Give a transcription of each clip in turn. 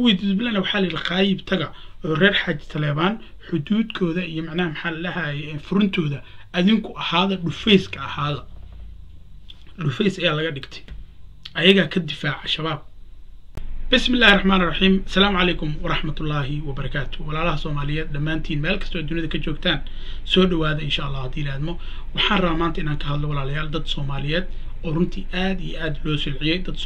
kuwii dudublana waxaa la yidhi qaayib taga oo reer xaaji taleebaan xuduudkooda iyo macnaha maxaa la furintooda adinku ahaada dhufayska ahaada. Dhufays ayaa laga dhigtay. Ayagaa ka difaaca shabaab. Bismi illaahi raxmaan raxiim asalaamu calaykum waraxmatullaahi wabarakaatu walaalaha soomaaliyeed dhammaantiin meel kastoo dunida ka joogtaan soo dhowaada insha allah haddii ilaadmo waxaan rabaa maanta inaan ka hadlo walaalayaal dad soomaaliyeed oo runtii aad iyo aad loo silciyey dad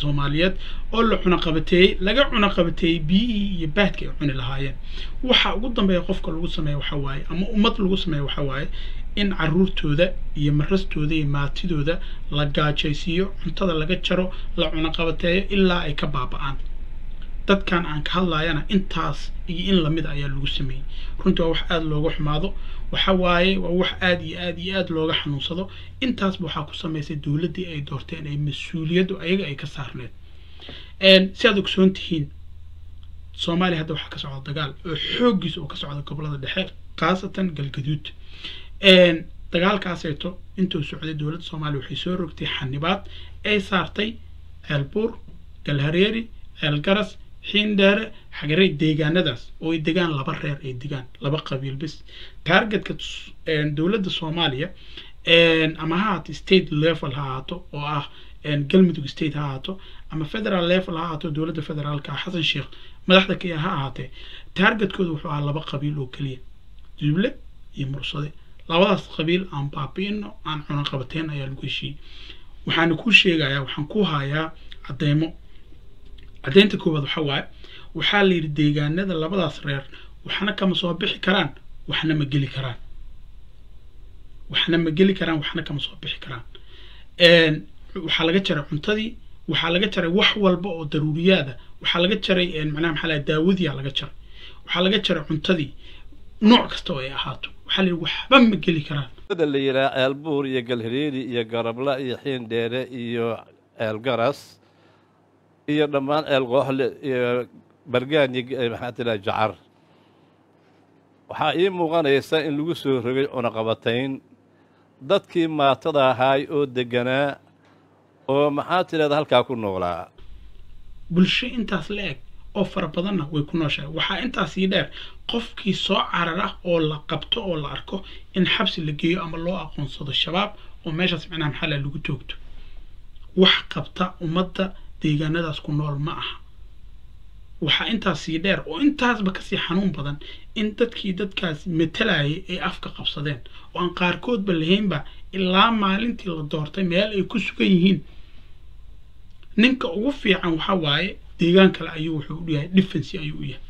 soomaaliyeed oo la cunaqabateeyey laga cunaqabateeyey biyihii iyo baadka ay cuni lahaayeen. Waxa ugu dambeeya qofka lagu sameeya waxa waaye ama ummad lagu sameeya waxa waaye in caruurtooda iyo marastooda iyo maatidooda la gaajaysiiyo cuntada laga jaro la cunaqabateeyo ilaa ay ka baaba-aan. Dadkan aan ka hadlayana intaas iyo in la mid ayaa lagu sameeyey. Runtii waa wax aada looga xumaado waxa waaye waa wax aada iyo aad iyo aad looga xanuunsado. Intaasba waxaa ku samaysay dowladdii ay doorteen ay mas'uuliyaddu ayaga ay ka saarneed si aad ogsoon tihiin soomaaliya hadda waxaa ka socda dagaal oo xooggiisa oo ka socda gobollada dhexe khaasatan galgaduud. Dagaalkaaseeto intuu socday dowladda soomaaliya waxay soo rogtay xanibaad ay saartay ceelbuur galhareeri ceelgaras xiindheere xagarey deegaanadaas oo ay degaan laba reer ay degaan laba qabiil bis taargetka dowladda soomaaliya ama ha ahaato state level ha ahaato oo ah galmudug state ha ahaato ama federal level ha ahaato dowladda federaalka ah xasan sheekh madaxda kaya ha ahaatee taargetkooda wuxuu ahaa laba qabiil oo keliya juble iyo mursade. Labadaas qabiil aan baabi'ino aan cunaqabateen ayaa lagu heshiiyey. Waxaana kuu sheegayaa waxaan ku hayaa cadeymo caddeynta koowaad waxa waaye waxaa la yidhi deegaanada labadaas reer waxna kama soo bixi karaan waxna ma geli karaan. Waxna ma geli karaan waxna kama soo bixi karaan. Waxaa laga jaray cuntadii waxaa laga jaray wax walba oo daruuriyaada waxaa laga jaray macnaha maxaa laha daawadiyaa laga jaray. Waxaa laga jaray cuntadii nooc kasta oo ay ahaato. Waxaa la waxba ma geli karaan. Da la yidhaha ceelbuur iyo galhiriiri iyo garabla iyo xiindheere iyo ceelgaras iyo dhammaan ceel qooxle iyo bargaan iyo maxaa tiraa jacar. Waxaa ii muuqanaysa in lagu soo rogay cunaqabatayn. Dadkii maatada ahaay oo degganaa oo maxaa tidhahda halkaa ku noolaa. Bulsho intaas la eg oo fara badanna way ku nooshahay. Waxaa intaasii dheer qofkii soo carar ah oo la qabto oo la arko in xabsi la geeyo ama loo aqoonsado shabaab oo meeshaas macnaha maxalla lagu toogto. Wax qabta ummadda deegaanadaas ku nool ma aha. Waxaa intaasii dheer oo intaasba ka sii xanuun badan in dadkii dadkaas matalayay ay afka qabsadeen. Oo aan qaarkoodba lahaynba ilaa maalintii la doortay meel ay ku sugan yihiin. Ninka ugu fiican waxa waaye deegaan kale ayuu wuxuu u yahay defency ayuu u yahay.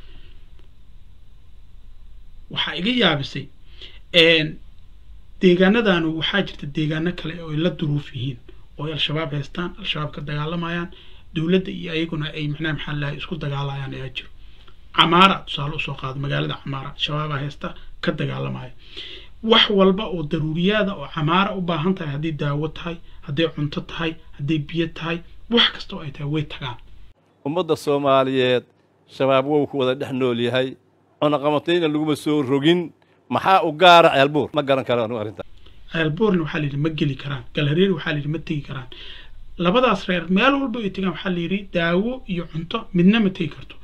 Waxaa iga yaabisay deegaanadanu waxaa jirta deegaano kale oo ay la duruuf yihiin oo ay al-shabaab haystaan al-shabaab ka dagaalamayaan dowladda iyo ayaguna ay macnaha maxaa lahay isku dagaalayaan ayaa jiro. Camaara tusaale u soo qaado magaalada camaara shabaabaa haysta ka dagaalamaya wax walba oo daruuriyaada oo camaara u baahan tahay hadday daawo tahay hadday cunto tahay hadday biyo tahay wax kasta oo ay tahay way tagaan. Ummadda soomaaliyeed shabaab wow ku wada dhex nool yahay. Cunaqabatayna laguma soo rogin. Maxaa u gaara ceelbuur? Ma garan karo arrinta ceelbuurna waxaa la yidhi ma geli karaan. Galhareeri waxaa la yidhi ma tegi karaan labadaas reer meel walba ay tegaan waxaa la yidhi daawo iyo cunto midna ma tegi karto.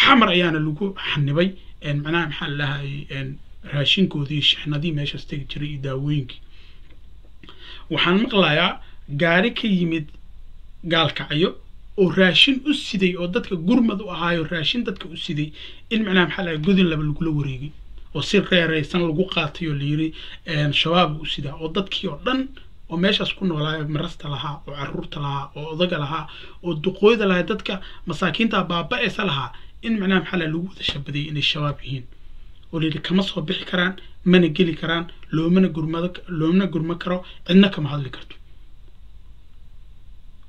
Xamar ayaana lagu xanibay macnaha maxaa lalahay raashinkoodii shixnadii meeshaas tegi jiray iyo daawooyinkii. Waxaan maqlayaa gaari ka yimid gaalkacyo oo raashin u siday oo dadka gurmad u ahaayo raashin dadka u siday in macnaha maxaa lahay godin laba lagula wareegay oo si reeraysan lagu qaatay oo layidhi shabaab u sidaa oo dadkii oo dhan oo meeshaas ku noolaayo marasta lahaa oo carruurta lahaa oo odaga lahaa oo duqooyda lahaa dadka masaakiinta baaba-eysa lahaa in macnaha maxaa lagu wada shabadayay inay shabaab yihiin. Oo layidhi kama soo bixi karaan mana geli karaan loomana gurmado loomana gurma karo cidna kama hadli karto.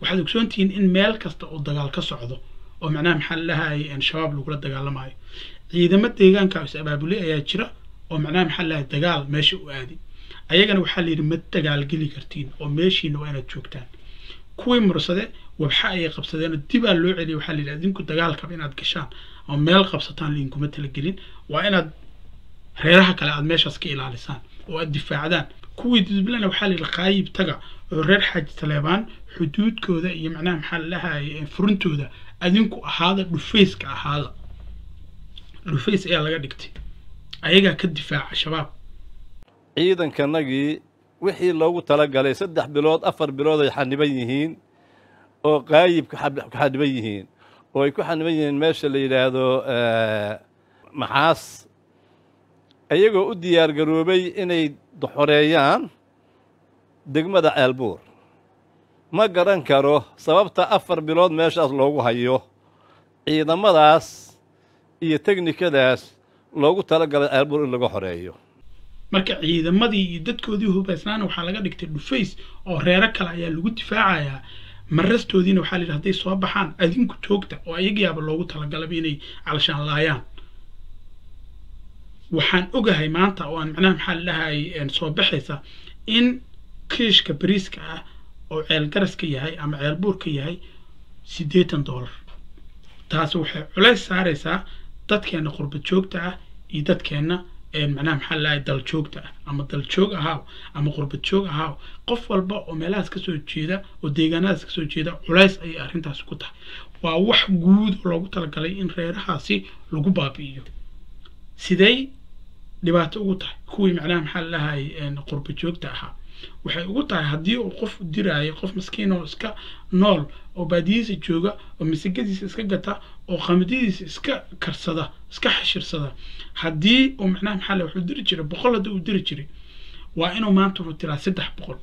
Waxaad ogsoontihiin in meel kasta oo dagaal ka socdo oo macnaha maxaa lalahay shabaab lagula dagaalamayo ciidamo deegaanka is abaabulay ayaa jira oo macnaha maxaa lalahay dagaal meesha u aadi ayagana waxaa layidhi ma dagaalgeli kartiin oo meeshiina waa inaad joogtaan. Kuwii mursade wabxa ayay qabsadeen dibaa loo celiyay waxaa layidhi adinku dagaalkaba inaad gashaan oo meel qabsataan lainkuma talagelin. Waa inaad reeraha kale aad meeshaas ka ilaalisaan oo aad difaacdaan. Kuwii dudublana waxaa layidhi qaayib taga oo reer xaaji taleebaan xuduudkooda iyo macnaha maxaa lalahay furintooda adinku ahaada dhufayska ahaada. Dhufays ayaa laga dhigtay. Ayagaa ka difaaca shabaab ciidankanagii wixii loogu talagalay saddex bilood afar bilood ay xaniban yihiin oo qaayib ku xaniban yihiin. Oo ay ku xaniban yihiin meesha la yidhaahdo maxaas. Iyagoo u diyaar garoobay inay xoreeyaan degmada ceelbuur ma garan karo sababta afar bilood meeshaas loogu hayo. Ciidamadaas iyo teknikadaas loogu talagalay ceelbuur in laga xoreeyo marka ciidamadii iyo dadkoodii hubaysnaana waxaa laga dhigtay dhufays oo reero kale ayaa lagu difaacayaa marastoodiina waxaa la yidhi hadday soo baxaan adinku toogta oo ayagayaaba loogu talagalaba inay calashaan laayaan. Waxaan ogahay maanta oo aan macnaha maxaa la dhahay soo baxaysa in kiishka bariiska ah oo ceelgaraska yahay ama ceelbuurka yahay siddeetan dollar. Taasi waxay culays saaraysaa dadkeenna qurbad joogta ah iyo dadkeenna macnaha maxaa dal joogta ah. Ama dal joog ahaaw ama qurbad joog ahaaw. Qof walba oo meelahaas ka soo jeeda oo deegaanadaas ka soo jeeda culays ayay arrintaasi ku tahay. Waa wax guud oo loogu talagalay in reerahaasi lagu baabi'iyo. Sidey dhibaato ugu tahay. Kuwii macnaha maxaa la dhahay qurba joogta ahaa waxay ugu tahay haddii uu qof diraayo qof maskiin oo iska nool oo baadiyihiisa jooga oo masigadiisa iska gata oo qamadadiisa iska karsada iska xashirsada. Haddii uu macnaha maxaa la wuxuu diri jiray boqol haddii uu diri jiray waa inuu maanta wuxuu tiraa saddex boqol.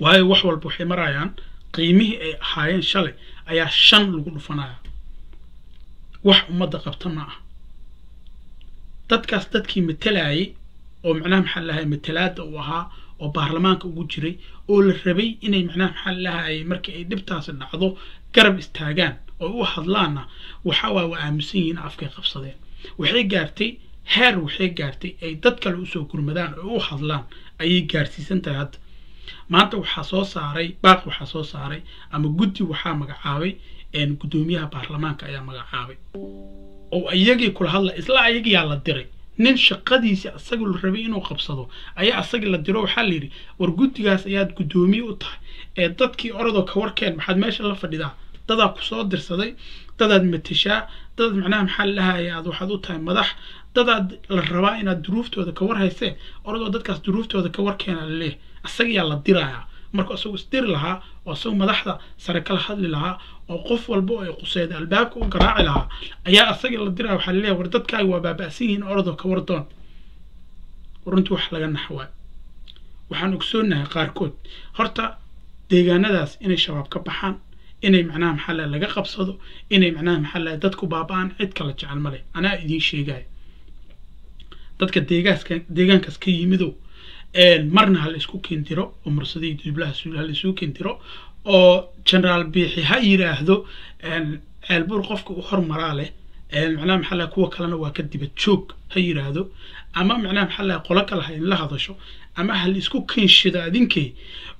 Waayo wax walba waxay marayaan qiimihii ay ahaayeen shalay ayaa shan lagu dhufanaya wax ummadda qabta ma ah dadkaas dadkii matalayay oo macnaha maxaa lahay matalaada uu ahaa oo baarlamaanka ugu jiray oo la rabay inay macnaha maxaa lahay markii ay dhibtaasi dhacdo garab istaagaan oo u hadlaanna waxa waa waa aaminsan yihiin afkay qabsadeen. Waxay gaartay heer waxay gaartay ay dad kale u soo gurmadaan oo u hadlaan ayay gaarsiisan tahay hadda. Maanta waxaa soo saaray baaq waxaa soo saaray ama guddi waxaa magacaabay guddoomiyaha baarlamaanka ayaa magacaabay. Oo iyagii kula hadla isla ayagiyaa la diray nin shaqadiisi asaga la rabay inuu qabsado ayaa asagii la diro waxaa la yidhi war guddigaas ayaad guddoomiye u tahay. Ee dadkii orodoo ka warkeen maxaad meesha la fadhidaa? Dadaa ku soo dirsaday dadaad matashaa dadaad macnaha maxaa la dhahaya aad waxaad u tahay madax. Dadaad la rabaa inaad duruuftooda ka war haysee orodoo dadkaas duruuftooda ka warkeena la leeyahay asagayaa la dirayaa marka isagu isdiri lahaa oo isagu madaxda sare kala hadli lahaa oo qof walba oo ay quseeda albaabka u garaaci lahaa ayaa asagii la diraya waxaa la leeyahay war dadkaaga waa baaba'san yihiin orodoo ka wardoon runtii wax laga naxwaa waxaan ogsoonahay qaarkood horta deegaanadaas inay shabaab ka baxaan inay macnaha maxaa laha laga qabsado inay macnaha maxaa laha dadku baaba'aan cid kala jecel male anaa idiin sheegaya dadka deegaankaas ka yimidow marna ha la isku keentiro oo mursadii dublaha ha la isugu keentiro oo generaal biixi ha yiraahdo ceelbuur qofka u hormaraa leh macnaha maxaa laha kuwa kalena waa ka dibad joog ha yiraahdo ama macnaha maxaa laha qolo kale ha idinla hadasho ama ha la isku keenshido adinkay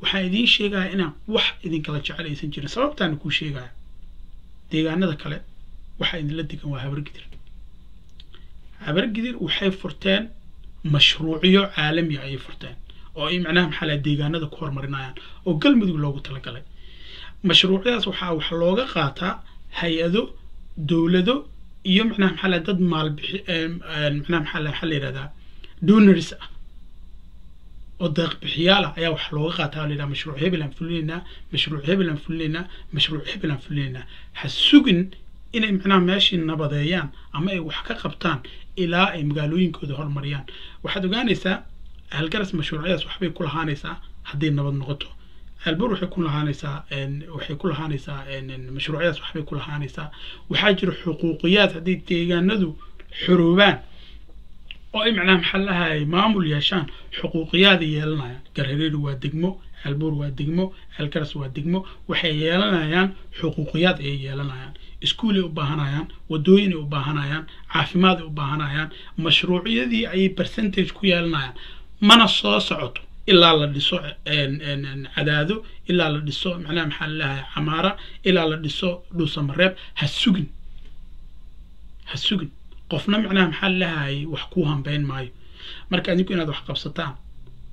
waxaan idiin sheegaya inaan wax idinkala jecel aysan jirin sababtaana kuu sheegaya deegaanada kale waxaa idinla degan waa habargidir habargidir waxay furteen mashruucyo caalamiya ayay furteen oo ay macnaha maxaa laha deegaanada ku horumarinayaan oo galmudug loogu talagalay. Mashruucyadaas waxaa wax looga qaataa hay'ado dowlado iyo macnaha maxaa laha dad maalbixi macnaha maxaa laha waxaa la yidhahdaa donors ah. Oo deeqbixiyaal ah ayaa wax looga qaataa la yidhaha mashruuc hebel aan fulinaynaa mashruuc hebel aan fulinaynaa mashruuc hebel aan fulinaynaa ha sugin inay macnaha meeshii nabadeeyaan ama ay wax ka qabtaan ilaa ay magaalooyinkooda horumariyaan waxaad ogaanaysaa halgaras mashruucyadaas waxbay ku lahaanaysaa hadday nabad noqoto. Ceelbur waxay ku lahaanaysaa waxay ku lahaanaysaa mashruucyadaas waxbay ku lahaanaysaa. Waxaa jira xuquuqiyaad hadday deegaanadu xoroobaan oo ay macnaha maxaa lahay maamul yeeshaan xuquuqiyaada yeelanayaan. Garhareeri waa degmo ceelbuur waa degmo ceelgaras waa degmo waxay yeelanayaan xuquuqiyaad ayay yeelanayaan. Iskuulay u baahanayaan wadooyinay u baahanayaan caafimaad ay u baahanayaan mashruucyadii ayay percentage ku yeelanayaan. Mana soo socoto ilaa la dhiso cadaado ilaa la dhiso macnaha maxaa lalahay camaara ilaa la dhiso dhuusamareeb ha sugin. Ha sugin qofna macnaha maxaa lalahay wax kuu hambeyn maayo. Marka adinku inaad wax qabsataan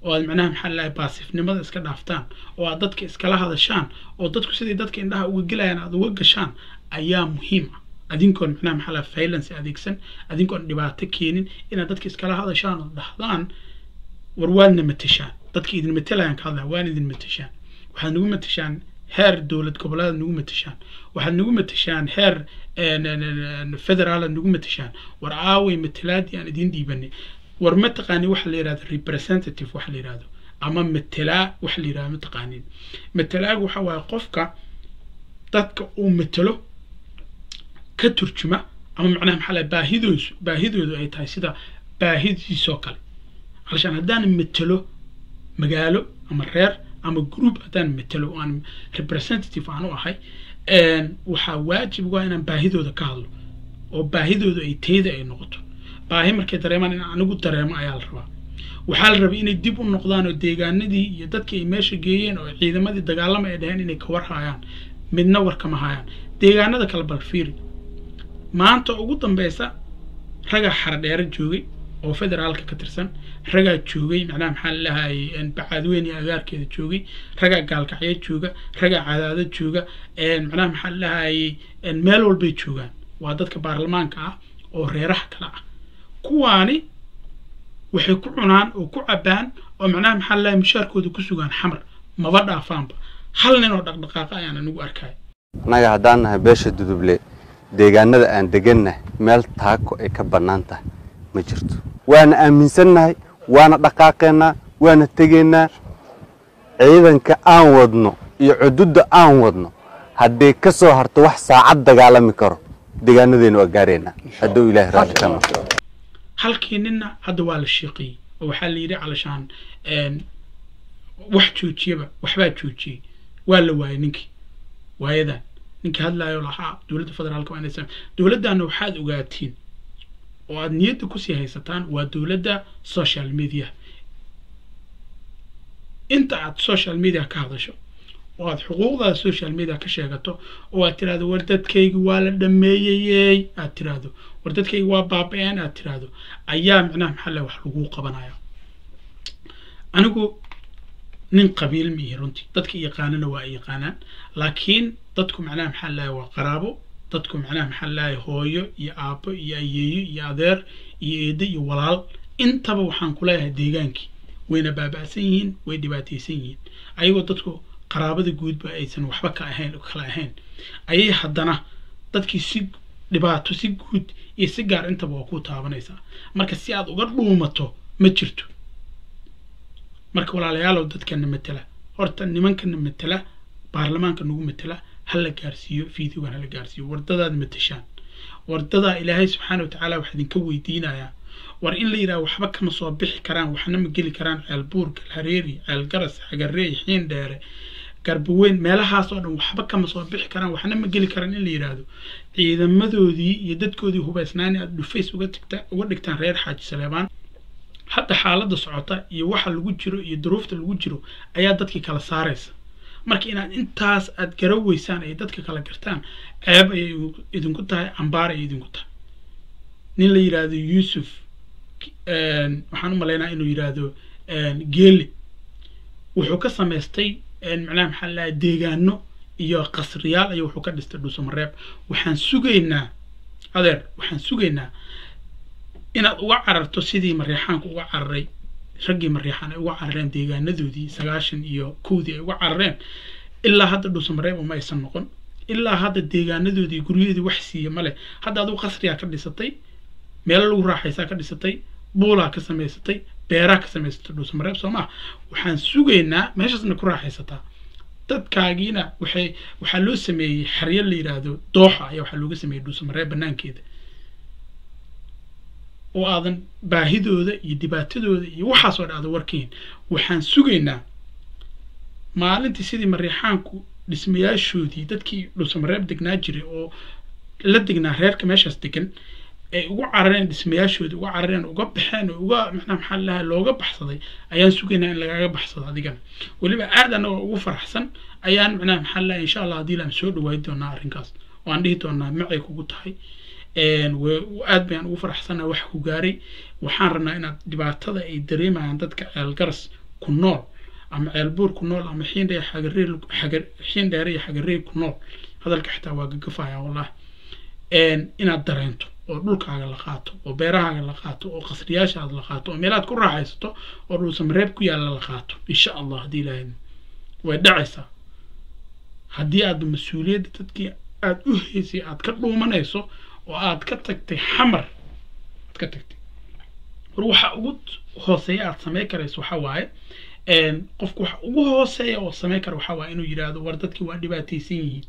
oo aad macnaha maxaa lalahay baasifnimada iska dhaaftaan oo aad dadka iskala hadashaan oo dadku siday dadka indhaha uga gelayaan aad uga gashaan ayaa muhiim ah. Adinkoon macnaha maxaa laha violence adeegsan adinkoon dhibaato keenin inaad dadka iskala hadashaan oo dhahdaan war waadna matashaan dadka idin matalayaan ka hadlaya waan idin matashaan waxaad nagu matashaan heer dowlad goboleed nagu matashaan waxaad nagu matashaan heer federaalaad nagu matashaan war aaway matalaadii aan idiin dhiibanay war ma taqaanin waxa la yidhahdo representative waxa la yidhahdo ama matelaa waxa la yidhahdo ma taqaanin matalaagu waxa waaye qofka dadka uu matalo ka turjuma ama macnaha maxaa lahay baahidoosu baahidoodu ay tahay sida baahidiisoo kale. Alshaan haddaan matalo magaalo ama reer ama group haddaan matalo aan representative aan u ahay waxaa waajib waa inaan baahidooda ka hadlo oo baahidooda ay teyda ay noqoto. Baahi markay dareemaan in anigu dareemo ayaa la rabaa. Waxaa la rabay inay dib u noqdaan oo deegaanadii iyo dadkii ay meesha geeyeen oo ciidamadii dagaalama ay dhaheen inay ka war haayaan midna war kama haayaan deegaanada kale balfiiri maanta ugu dambeysa ragaa xardheere joogay oo federaalka ka tirsan ragaa joogay macnaha maxaa lalahay bacaadweyn iyo agaarkeeda joogay ragaa gaalkacyo jooga ragaa cadaado jooga macnaha maxaa lalahay meel walbay joogaan. Waa dadka baarlamaanka ah oo reeraha kale ah. Kuwaani waxay ku cunaan oo ku cabaan oo macnaha maxaa lalahay mushaarkooda ku sugaan xamar. Maba dhaafaanba. Hal nin oo dhaqdhaqaaqa ayaan anigu arkay annaga haddaan nahay beesha duduble deegaanada aan degannahay meel taako ay ka bannaan tahay ma jirto. Waana aaminsannahay waana dhaqaaqeennaa waana tegaynaa ciidanka aan wadno iyo cududda aan wadno hadday ka soo harto wax saacad dagaalami karo deegaanadeena waa gaaraynaa hadduu ilaahay raalli ka noqdo halkii ninna hadda waa la sheeqiyey oo waxaa la yidhi calashaan wax joojiyaba waxbaa joojiyey waa la waayay ninkii. Waayadan ninkii hadlaayo lahaa dowladda federaalka waa inaysan dowladdaana waxaad ogaatiin oo aad niyadda ku sii haysataan waa dowladda social media. Inta aad social media ka hadasho oo aad xuquuqdaada social media ka sheegato oo aad tirahdo war dadkaygi waa la dhameeyeyey aad tirahdo war dadkaygi waa baaba-een aad tirahdo ayaa macnaha maxaa le wax lagu qabanaya anigu nin qabiil ma ihi runtii. Dadka yaqaanana waa ay yaqaanaan. Laakiin dadku macnaha maxaa lahay waa qaraabo dadku macnaha maxaa lahay hooyo iyo aabbo iyo ayeeyo iyo adeer iyo eeddo iyo walaal. Intaba waxaan ku leeyahay deegaankii wayna baaba'san yihiin way dhibaataysan yihiin. Ayagoo dadku qaraabada guudba aysan waxba ka ahayn kala ahayn. Ayay haddana dadkii si dhibaato si guud iyo si gaar intaba waa ku taabanaysaa. Marka si aad uga dhuumato ma jirto. Marka walaalayaalow dadkana matela horta nimankana matela baarlamaanka nagu matela ha la gaarsiiyo fiidiogan ha la gaarsiiyo. Wardadaad matashaan wardadaa ilaahay subxaana wa tacaala waxaa idinka weydiinayaa. War in la yidhaha waxba kama soo bixi karaan waxna ma geli karaan ceel buur galhareeri ceel garas xagareey xiin dheere garbaweyn meelahaas oo dhan waxba kama soo bixi karaan waxna ma geli karaan in la yidhaahdo ciidamadoodii iyo dadkoodii hubaysnaani aad dhufays uga dhigtaan reer xaaji saleebaan hadda xaaladda socota iyo waxa lagu jiro iyo duruufta lagu jiro ayaa dadkii kala saaraysa marka inaad intaas aad gara weysaan ay dadka kala gartaan ceeb ayay idinku tahay cambaar ayay idinku tahay. Nin la yidhaahdo yuusuf waxaan u malaynaa inuu yidhaahdo geele wuxuu ka samaystay macnaha maxaa lahaa deegaano iyo qasriyaal ayuu wuxuu ka dhistay dhuusamareeb waxaan sugaynaa adeer waxaan sugaynaa inaad uga cararto sidii mariixaanku uga cararay raggii mariixaan ay uga carareen deegaanadoodii sagaashan iyo kowdii ay uga carareen ilaa hadda dhuusamareeb uma aysan noqon. Ilaa hadda deegaanadoodii guryahoodii wax siiya male hadda adigu qasriyaa ka dhisatay meelo lagu raaxaysaa ka dhisatay buulaa ka samaysatay beeraa ka samaysatay dhuusamareeb soo maa waxaan sugaynaa meeshaasna ku raaxaysataa. Dadkaagiina waxay waxaa loo sameeyey xeryo la yidhaahdo dooxa ayaa waxaa looga sameeyey dhuusamareeb banaankeeda oo aadan baahidooda iyo dhibaatadooda iyo waxaasoo dhan aadan warkayn waxaan sugaynaa maalintii sidii mariixaanku dhismayaashoodii dadkii dhuusamareeb degnaa jiray oo la degnaa reerka meeshaas degan ay ugu carareen dhismayaashoodii uga carareen uga baxeen oo uga maxnaa maxaa lahaa looga baxsaday ayaan sugaynaa in lagaga baxsado adigana weliba aad anagoo ugu faraxsan ayaan macnaha maxaa lahaa insha allah haddii soo dhawaadi doonaa arrinkaas. Oo aan dhihi doonaa macay kugu tahay aad bayaan ugu faraxsanaa wax ku gaaray waxaan rabnaa inaad dhibaatada ay dareemayaan dadka ceelgaras ku nool ama ceelbuur ku nool ama xagar xiindheere iyo xagaree ku nool. Hadalka xitaa waa gagafaya wallah inaad dareento oo dhulkaaga la qaato oo beerahaaga la qaato oo qasriyaashaada la qaato oo meelaad ku raaxaysato oo dhuusamareeb ku yaalla la qaato insha allah haddii ilaahay way dhacaysaa. Haddii aad mas'uuliyadda dadkii aad u haysay aad ka dhuumanayso oo aad ka tagtay xamar. Aad ka tagtay. War waxa ugu hooseeya aad samayn karayso waxa waaye qofku waxa ugu hooseeya oo samayn kara waxa waaye inuu yidhaahdo war dadkii waa dhibaataysan yihiin